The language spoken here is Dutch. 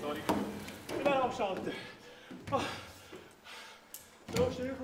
Sorry. Ik ben opzanten. Oh. Zo is het heel